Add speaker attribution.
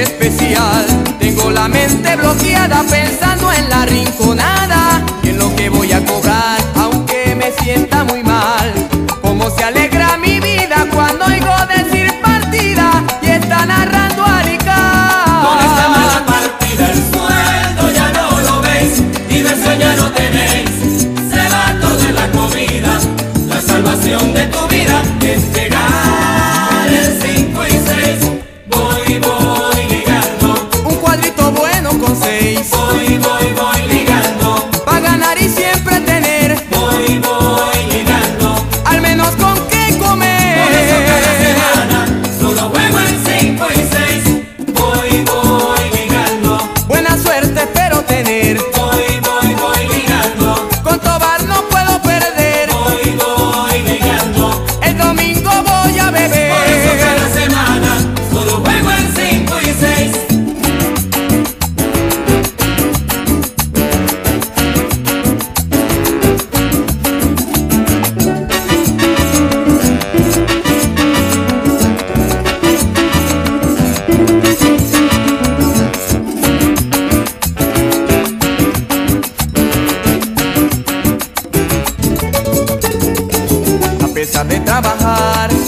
Speaker 1: especial. Tengo la mente bloqueada pensando en la rinconada y en lo que voy
Speaker 2: empezar de
Speaker 1: trabajar.